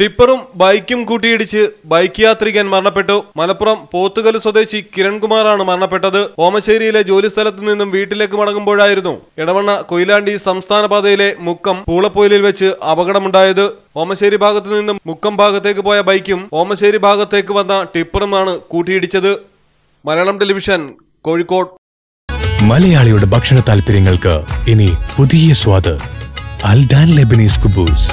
ടിപ്പറും ബൈക്കും കൂട്ടിയിടിച്ച് ബൈക്ക് യാത്രികൻ മരണപ്പെട്ടു. മലപ്പുറം പോത്തുകൽ സ്വദേശി കിരൺകുമാറാണ് മരണപ്പെട്ടത്. ഓമശ്ശേരിയിലെ ജോലിസ്ഥലത്ത് നിന്നും വീട്ടിലേക്ക് മടങ്ങുമ്പോഴായിരുന്നു ഇടവണ്ണ കൊയിലാണ്ടി സംസ്ഥാന പാതയിലെ മുക്കം പൂളപ്പൊയിലിൽ വെച്ച് അപകടമുണ്ടായത്. ഓമശ്ശേരി ഭാഗത്തു നിന്നും മുക്കം ഭാഗത്തേക്ക് പോയ ബൈക്കും ഓമശ്ശേരി ഭാഗത്തേക്ക് വന്ന ടിപ്പറുമാണ് കൂട്ടിയിടിച്ചത്. മലയാളം ടെലിവിഷൻ കോഴിക്കോട്. മലയാളിയുടെ ഭക്ഷണ താല്പര്യങ്ങൾക്ക് ഇനി പുതിയ സ്വാദ്. അൽദാൻ ലെബനീസ് കുബൂസ്.